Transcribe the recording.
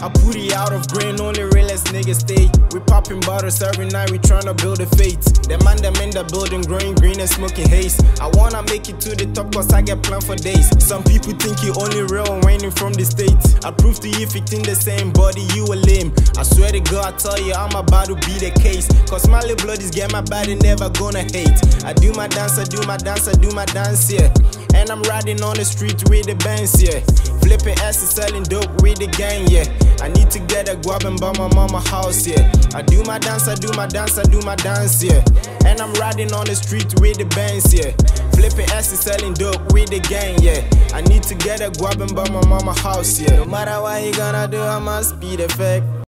I put it out of grain, only real realest niggas stay. We popping bottles every night, we tryna build a fate. The man them in the building, growing green and smoking haze. I wanna make it to the top cause I get plan for days. Some people think you only real when you from the states. I prove to you if you think the same body, you a lame. I swear to God, I tell you, I'm about to be the case. Cause my little blood is get my body never gonna hate. I do my dance, I do my dance, I do my dance, yeah. And I'm riding on the street with the bands, yeah. Flipping asses, selling dope with the gang, yeah. I need to get a guap and buy my mama house, yeah. I do my dance, I do my dance, I do my dance, yeah. And I'm riding on the street with the bands, yeah. Flipping asses, selling dope with the gang, yeah. I need to get a guap and buy my mama house, yeah. No matter what you gonna do, I must be the fact.